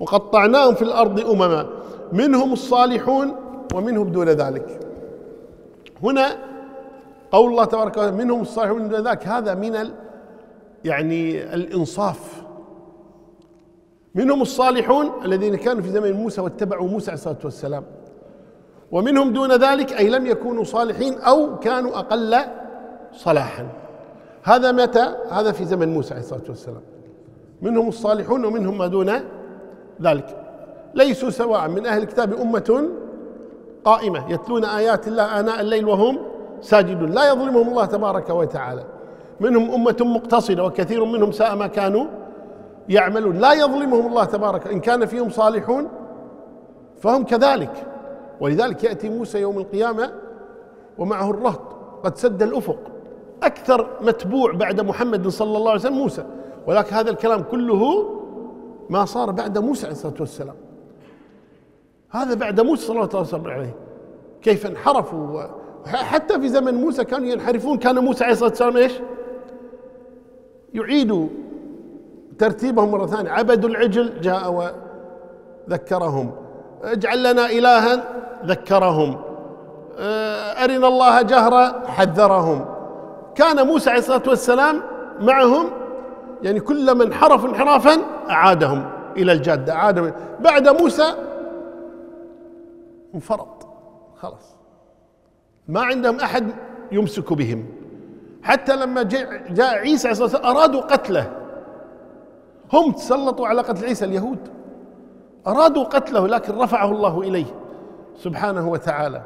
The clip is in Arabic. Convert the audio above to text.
وقطعناهم في الأرض أمما. منهم الصالحون ومنهم دون ذلك. هنا قول الله تبارك وتعالى منهم الصالحون من دون ذلك. هذا من ال يعني الإنصاف. منهم الصالحون الذين كانوا في زمن موسى واتبعوا موسى عليه الصلاة والسلام. ومنهم دون ذلك أي لم يكونوا صالحين أو كانوا أقل صلاحا. هذا متى؟ هذا في زمن موسى عليه الصلاة والسلام. منهم الصالحون ومنهم ما دون ذلك. ليسوا سواء من أهل الكتاب أمة قائمة يتلون آيات الله آناء الليل وهم ساجدون. لا يظلمهم الله تبارك وتعالى. منهم أمة مقتصدة وكثير منهم ساء ما كانوا يعملون. لا يظلمهم الله تبارك. إن كان فيهم صالحون فهم كذلك. ولذلك يأتي موسى يوم القيامة ومعه الرهط. قد سد الأفق. أكثر متبوع بعد محمد صلى الله عليه وسلم موسى. ولكن هذا الكلام كله ما صار بعد موسى عليه الصلاة والسلام. هذا بعد موسى صلى الله عليه وسلم عليه. كيف انحرفوا حتى في زمن موسى كانوا ينحرفون. كان موسى عليه الصلاة والسلام إيش؟ يعيد ترتيبهم مرة ثانية. عبدوا العجل جاء وذكرهم. اجعل لنا إلها ذكرهم. آه، أرنا الله جهرا حذرهم. كان موسى عليه الصلاة والسلام معهم يعني كلما انحرفوا انحرافا أعادهم إلى الجادة أعادهم. بعد موسى انفرط. خلاص. ما عندهم أحد يمسك بهم. حتى لما جاء عيسى عليه الصلاة والسلام أرادوا قتله. هم تسلطوا على قتل عيسى اليهود. أرادوا قتله لكن رفعه الله إليه سبحانه وتعالى.